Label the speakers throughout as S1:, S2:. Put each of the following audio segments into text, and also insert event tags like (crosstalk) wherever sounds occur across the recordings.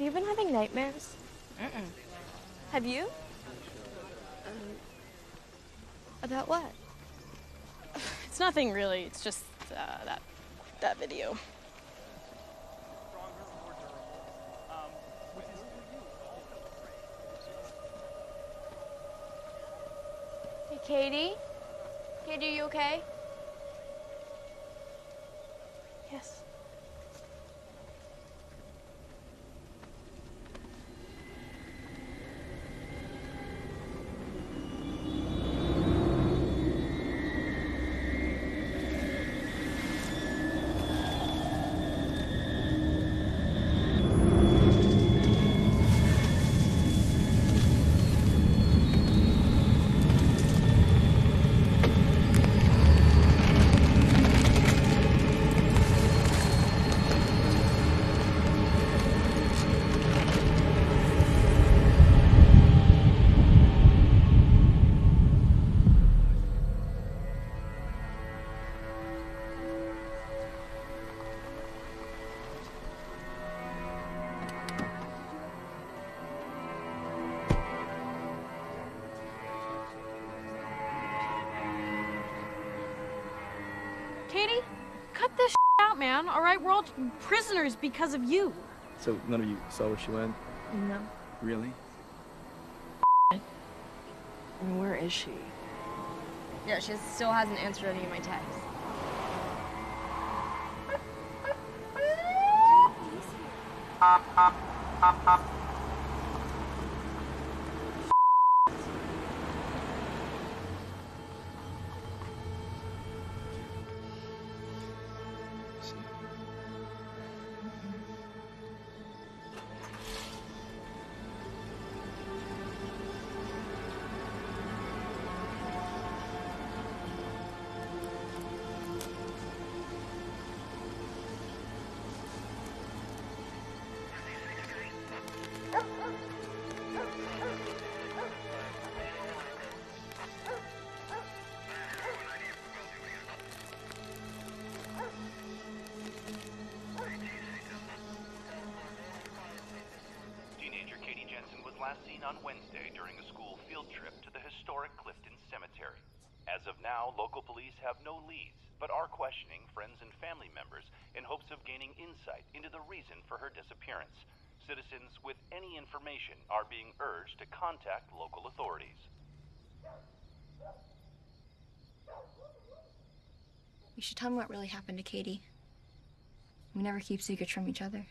S1: Have you been having nightmares?
S2: Mm-mm.
S1: Have you? About what? (sighs)
S2: It's nothing really. It's just uh, that that video.
S1: Hey, Katie? Katie, are you okay?
S2: Katie, cut this out, man. All right, we're all prisoners because of you.
S3: So none of you saw where she went?
S1: No.
S3: Really?
S4: And where is she?
S1: Yeah, she still hasn't answered any of my texts.
S5: Last seen on Wednesday during a school field trip to the historic Clifton Cemetery. As of now, local police have no leads, but are questioning friends and family members in hopes of gaining insight into the reason for her disappearance. Citizens with any information are being urged to contact local authorities.
S6: You should tell me what really happened to Katie. We never keep secrets from each other.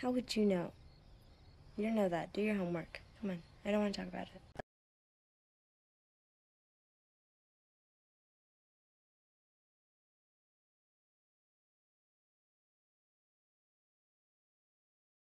S1: How would you know? You don't know that. Do your homework. Come on. I don't want to talk about it.